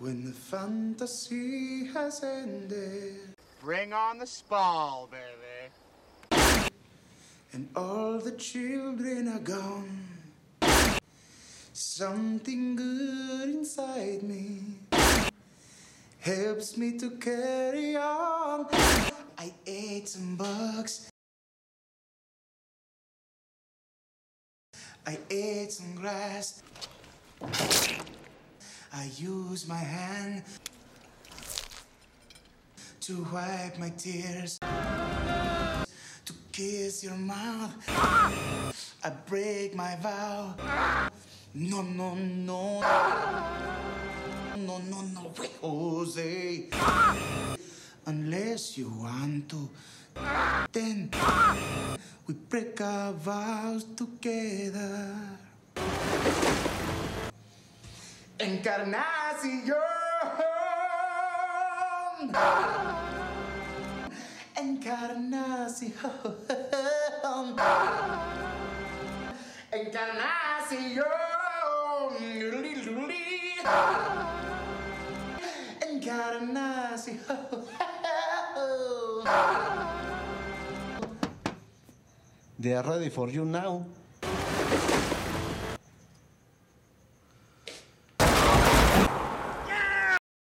When the fantasy has ended Bring on the spall, baby. and all the children are gone, something good inside me helps me to carry on. I ate some bugs. I ate some grass. I use my hand to wipe my tears, to kiss your mouth. I break my vow. No, no, no. No, no, no, wait, Jose. Unless you want to, then we break our vows together. Encarnación. Encarnación. Encarnación. Encarnación. Are ready for you now.